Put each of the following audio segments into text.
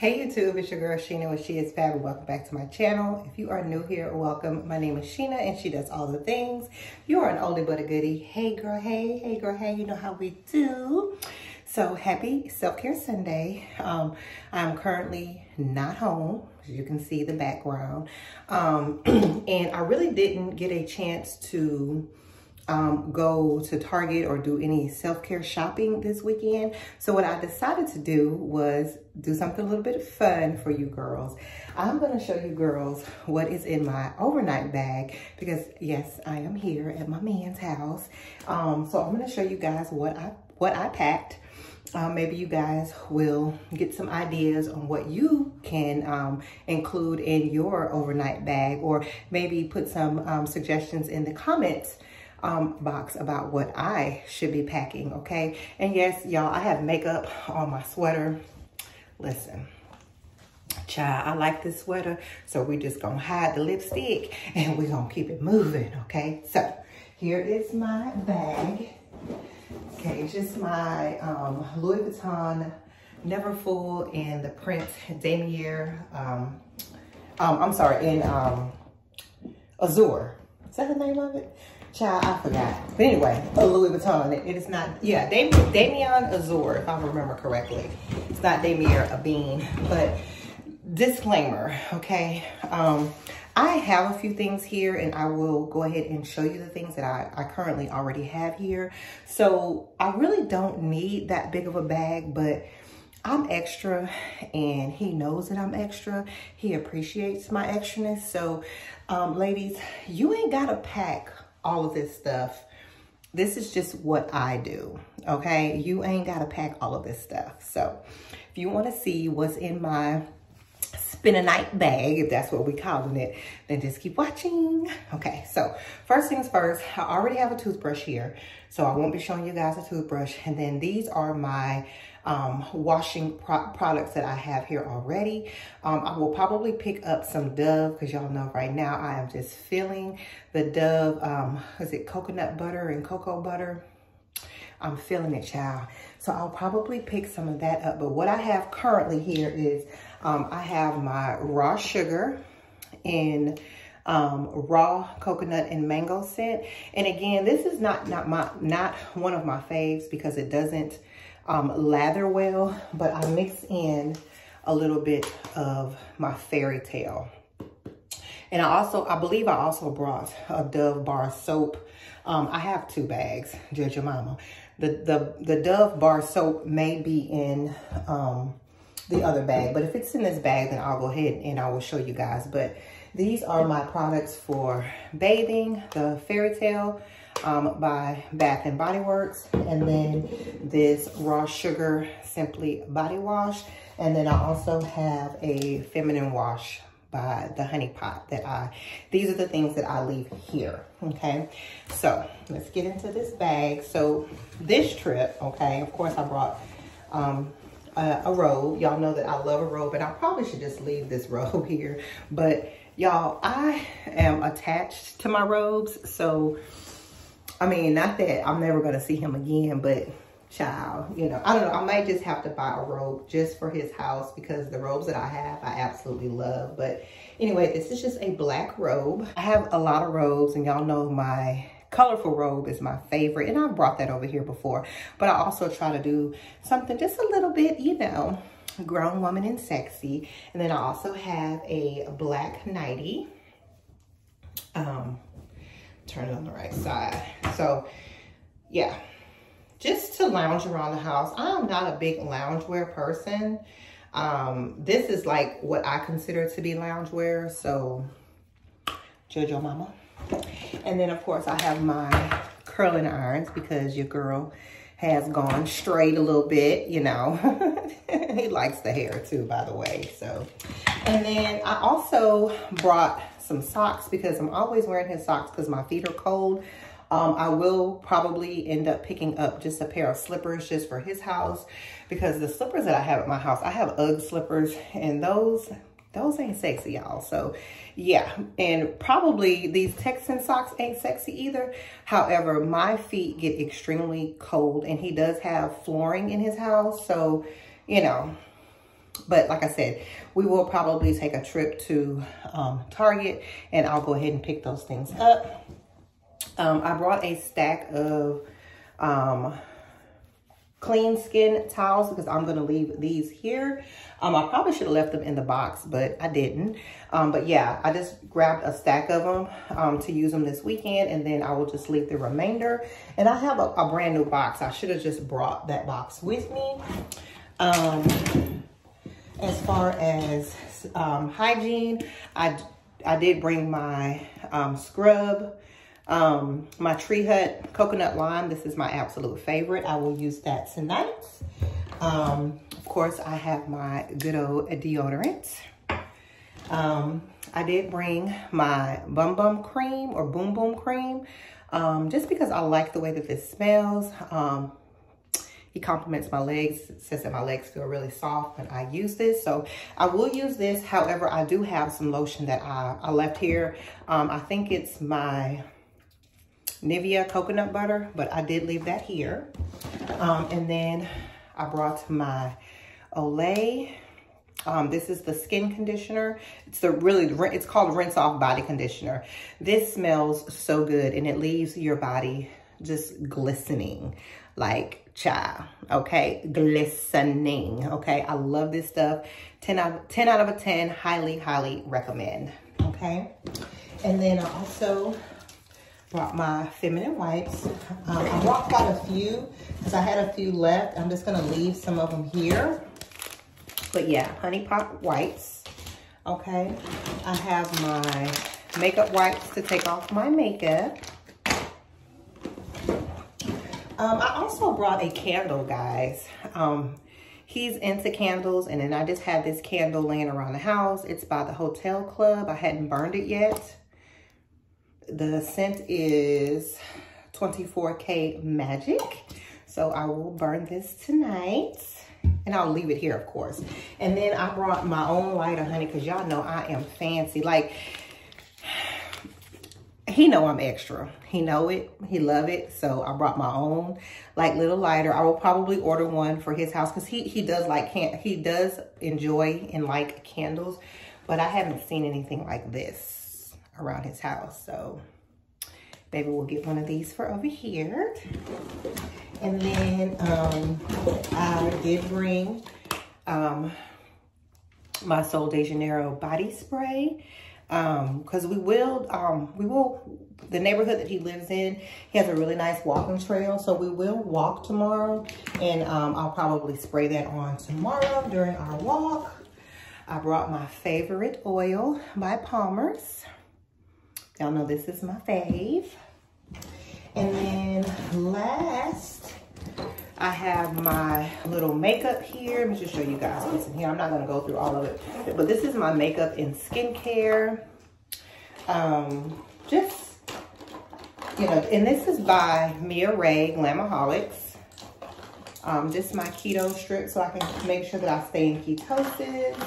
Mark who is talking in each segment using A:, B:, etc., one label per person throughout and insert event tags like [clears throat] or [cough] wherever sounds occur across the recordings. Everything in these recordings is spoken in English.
A: Hey YouTube, it's your girl Sheena with She Is Fab welcome back to my channel. If you are new here, welcome. My name is Sheena and she does all the things. You are an oldie but a goodie. Hey girl, hey, hey girl, hey, you know how we do. So happy Self-Care Sunday. Um, I'm currently not home, as you can see the background. Um, [clears throat] and I really didn't get a chance to um, go to Target or do any self-care shopping this weekend. So what I decided to do was do something a little bit fun for you girls. I'm going to show you girls what is in my overnight bag because yes, I am here at my man's house. Um, so I'm going to show you guys what I, what I packed. Um, maybe you guys will get some ideas on what you can um, include in your overnight bag or maybe put some um, suggestions in the comments um, box about what I should be packing, okay? And yes, y'all, I have makeup on my sweater. Listen, child, I like this sweater, so we just gonna hide the lipstick and we gonna keep it moving, okay? So here is my bag. Okay, just my um, Louis Vuitton Never Neverfull in the print Damier, um, um, I'm sorry, in um, Azure. Is that the name of it? Child, I forgot. But anyway, a Louis Vuitton. It, it is not, yeah, Dam Damier Azure, if I remember correctly. It's not Damier Ebene, but disclaimer, okay? Um, I have a few things here and I will go ahead and show you the things that I, I currently already have here. So I really don't need that big of a bag, but I'm extra and he knows that I'm extra. He appreciates my extraness. So um, ladies, you ain't got to pack all of this stuff. This is just what I do, okay? You ain't got to pack all of this stuff. So if you want to see what's in my spend a night bag, if that's what we're calling it, then just keep watching. Okay, so first things first, I already have a toothbrush here, so I won't be showing you guys a toothbrush. And then these are my um, washing pro products that I have here already. Um, I will probably pick up some Dove because y'all know right now I am just feeling the Dove, um, is it coconut butter and cocoa butter? I'm feeling it, child. So I'll probably pick some of that up. But what I have currently here is um, I have my raw sugar in um, raw coconut and mango scent. And again, this is not, not, my, not one of my faves because it doesn't um, lather well, but I mix in a little bit of my fairy tale. And I also, I believe I also brought a Dove bar soap. Um, I have two bags, Judge your mama. The, the, the Dove bar soap may be in um, the other bag, but if it's in this bag, then I'll go ahead and I will show you guys. But these are my products for bathing, the fairy tale, um, by Bath and Body Works. And then this Raw Sugar Simply Body Wash. And then I also have a feminine wash by the Honey Pot that I, these are the things that I leave here, okay? So let's get into this bag. So this trip, okay, of course I brought um, a, a robe. Y'all know that I love a robe and I probably should just leave this [laughs] robe here. But y'all, I am attached to my robes. So I mean, not that I'm never going to see him again, but child, you know, I don't know. I might just have to buy a robe just for his house because the robes that I have, I absolutely love. But anyway, this is just a black robe. I have a lot of robes and y'all know my colorful robe is my favorite. And I've brought that over here before, but I also try to do something just a little bit, you know, grown woman and sexy. And then I also have a black nightie. Um, turn it on the right side. So yeah, just to lounge around the house. I'm not a big loungewear person. Um, this is like what I consider to be loungewear. So Jojo Mama. And then of course I have my curling irons because your girl has gone straight a little bit, you know. [laughs] he likes the hair too, by the way. So, and then I also brought some socks because I'm always wearing his socks because my feet are cold. Um, I will probably end up picking up just a pair of slippers just for his house because the slippers that I have at my house, I have UGG slippers and those, those ain't sexy, y'all. So yeah, and probably these Texan socks ain't sexy either. However, my feet get extremely cold and he does have flooring in his house. So, you know, but like I said, we will probably take a trip to um, Target and I'll go ahead and pick those things up. Um, I brought a stack of um, clean skin towels because I'm going to leave these here. Um, I probably should have left them in the box, but I didn't. Um, but yeah, I just grabbed a stack of them um, to use them this weekend, and then I will just leave the remainder. And I have a, a brand new box. I should have just brought that box with me. Um, as far as um, hygiene, I, I did bring my um, scrub um, my Tree Hut Coconut Lime, this is my absolute favorite. I will use that tonight. Um, of course, I have my good old deodorant. Um, I did bring my Bum Bum Cream or Boom Boom Cream um, just because I like the way that this smells. He compliments my legs, says that my legs feel really soft when I use this. So I will use this. However, I do have some lotion that I, I left here. Um, I think it's my Nivea coconut butter, but I did leave that here. Um, and then I brought my Olay. Um, this is the skin conditioner. It's the really, it's called rinse off body conditioner. This smells so good and it leaves your body just glistening like child, okay? Glistening, okay? I love this stuff. 10 out, 10 out of a 10, highly, highly recommend, okay? And then I also brought my feminine wipes. Um, I brought quite a few because I had a few left. I'm just gonna leave some of them here. But yeah, Honey Pot wipes, okay? I have my makeup wipes to take off my makeup. Um, I also brought a candle, guys. Um, he's into candles, and then I just had this candle laying around the house. It's by the Hotel Club. I hadn't burned it yet. The scent is 24K Magic. So I will burn this tonight. And I'll leave it here, of course. And then I brought my own lighter, honey, because y'all know I am fancy. Like, he know I'm extra. He know it. He love it. So I brought my own like little lighter. I will probably order one for his house because he, he does like can he does enjoy and like candles. But I haven't seen anything like this around his house. So maybe we'll get one of these for over here. And then um, I did bring um, my Sol de Janeiro body spray because um, we will, um, we will, the neighborhood that he lives in, he has a really nice walking trail. So we will walk tomorrow and um, I'll probably spray that on tomorrow during our walk. I brought my favorite oil by Palmer's. Y'all know this is my fave. And then last, I have my little makeup here. Let me just show you guys what's in here. I'm not gonna go through all of it, but this is my makeup and skincare. Um, just, you know, and this is by Mia Ray, Glamaholics. Um, just my keto strip so I can make sure that I stay in ketosis.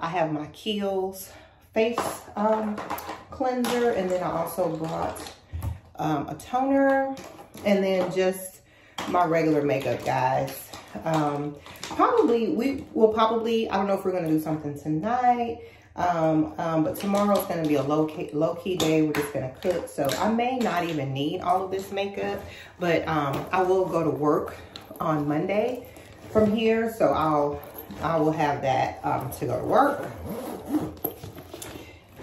A: I have my Kiehl's face um, cleanser. And then I also brought um, a toner. And then just my regular makeup, guys. Um, probably, we will probably, I don't know if we're going to do something tonight. Um, um, but tomorrow's going to be a low key, low key day. We're just going to cook. So I may not even need all of this makeup. But um, I will go to work on Monday from here. So I'll, I will have that um, to go to work.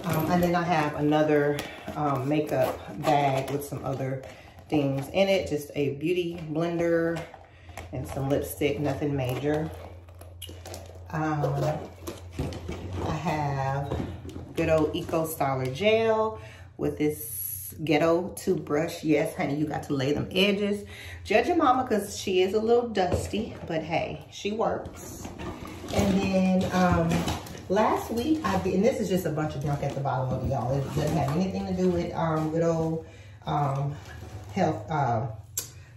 A: Um, and then I have another um, makeup bag with some other things in it. Just a beauty blender and some lipstick, nothing major. Um, I have good old Eco Styler gel with this ghetto toothbrush. Yes, honey, you got to lay them edges. Judge your mama because she is a little dusty, but hey, she works. And then um, Last week, I did, and this is just a bunch of junk at the bottom of y'all. It doesn't have anything to do with um, good old um, health, uh,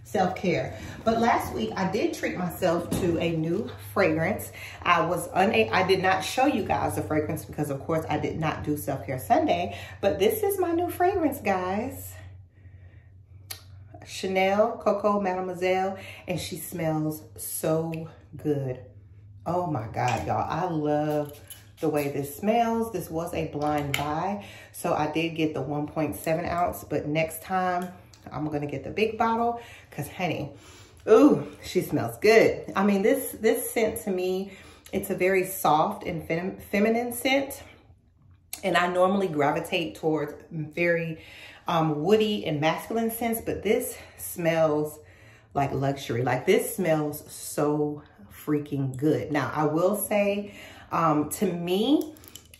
A: self-care. But last week, I did treat myself to a new fragrance. I was unable, I did not show you guys the fragrance because, of course, I did not do Self-Care Sunday. But this is my new fragrance, guys. Chanel Coco Mademoiselle, and she smells so good. Oh my God, y'all. I love the way this smells. This was a blind buy. So I did get the 1.7 ounce, but next time I'm gonna get the big bottle because honey, ooh, she smells good. I mean, this, this scent to me, it's a very soft and fem feminine scent. And I normally gravitate towards very um, woody and masculine scents, but this smells like luxury. Like this smells so freaking good. Now, I will say um, to me,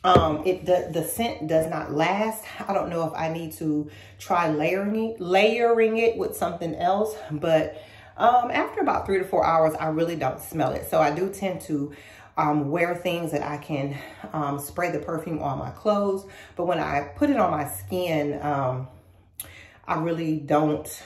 A: um, it the, the scent does not last. I don't know if I need to try layering it, layering it with something else, but um, after about three to four hours, I really don't smell it. So I do tend to um, wear things that I can um, spray the perfume on my clothes. But when I put it on my skin, um, I really don't,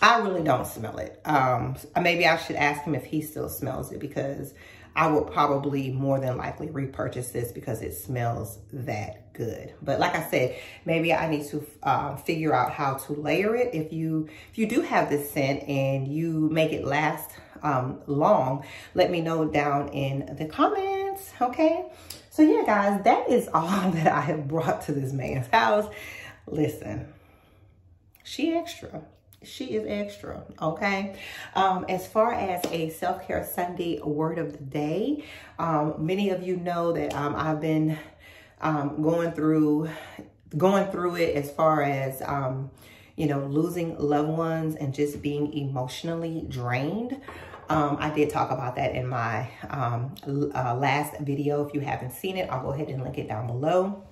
A: I really don't smell it. Um, maybe I should ask him if he still smells it because I would probably more than likely repurchase this because it smells that good. But like I said, maybe I need to uh, figure out how to layer it. If you if you do have this scent and you make it last um, long, let me know down in the comments, okay? So yeah, guys, that is [laughs] all that I have brought to this man's house. Listen, she extra she is extra okay um, as far as a self-care sunday word of the day um, many of you know that um, i've been um, going through going through it as far as um, you know losing loved ones and just being emotionally drained um, I did talk about that in my uh, last video. If you haven't seen it, I'll go ahead and link it down below.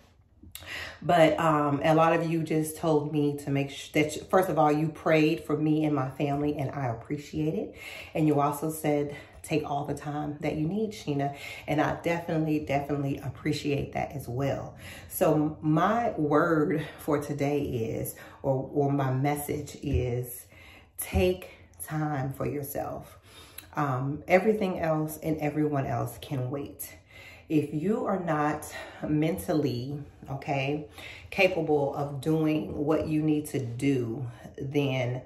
A: But um, a lot of you just told me to make sure that, first of all, you prayed for me and my family, and I appreciate it. And you also said, take all the time that you need, Sheena. And I definitely, definitely appreciate that as well. So my word for today is, or, or my message is, take time for yourself. Um, everything else and everyone else can wait if you are not mentally, okay, capable of doing what you need to do, then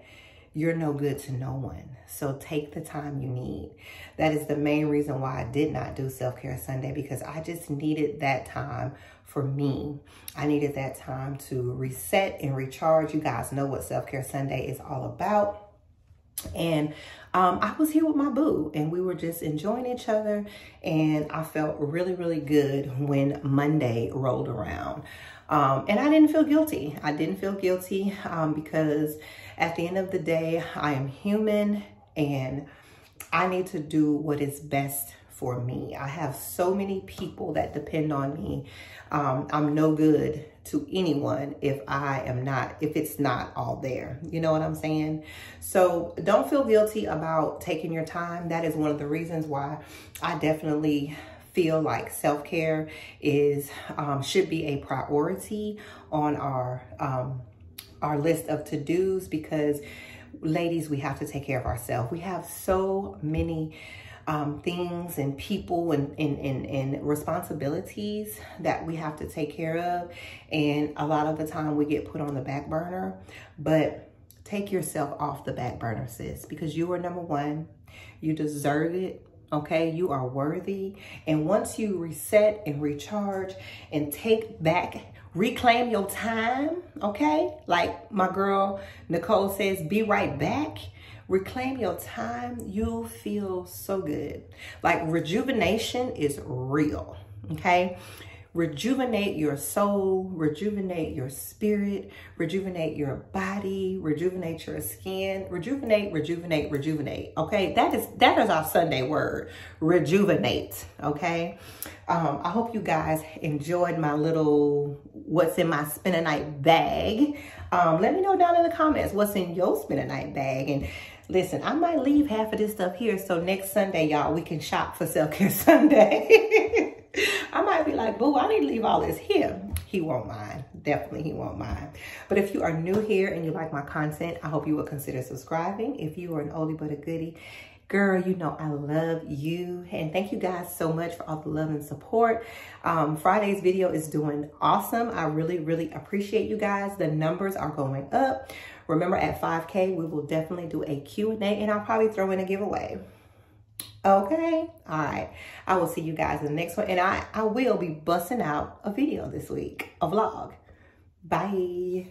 A: you're no good to no one. So take the time you need. That is the main reason why I did not do Self-Care Sunday because I just needed that time for me. I needed that time to reset and recharge. You guys know what Self-Care Sunday is all about. And um, I was here with my boo and we were just enjoying each other. And I felt really, really good when Monday rolled around. Um, and I didn't feel guilty. I didn't feel guilty um, because at the end of the day, I am human and I need to do what is best for me. I have so many people that depend on me. Um, I'm no good to anyone if I am not, if it's not all there. You know what I'm saying? So don't feel guilty about taking your time. That is one of the reasons why I definitely feel like self-care is, um, should be a priority on our, um, our list of to-dos because ladies, we have to take care of ourselves. We have so many um, things and people and, and, and, and responsibilities that we have to take care of. And a lot of the time we get put on the back burner, but take yourself off the back burner, sis, because you are number one. You deserve it okay? You are worthy. And once you reset and recharge and take back, reclaim your time, okay? Like my girl Nicole says, be right back reclaim your time, you'll feel so good. Like rejuvenation is real, okay? Rejuvenate your soul, rejuvenate your spirit, rejuvenate your body, rejuvenate your skin, rejuvenate, rejuvenate, rejuvenate. Okay, that is that is our Sunday word, rejuvenate. Okay, um, I hope you guys enjoyed my little what's in my spend a night bag. Um, let me know down in the comments what's in your spend a night bag and Listen, I might leave half of this stuff here so next Sunday, y'all, we can shop for Self-Care [laughs] Sunday. I might be like, boo, I need to leave all this here. He won't mind. Definitely he won't mind. But if you are new here and you like my content, I hope you will consider subscribing. If you are an oldie but a goodie, girl, you know I love you. And thank you guys so much for all the love and support. Um, Friday's video is doing awesome. I really, really appreciate you guys. The numbers are going up. Remember at 5K, we will definitely do a Q&A and I'll probably throw in a giveaway. Okay. All right. I will see you guys in the next one. And I, I will be busting out a video this week, a vlog. Bye.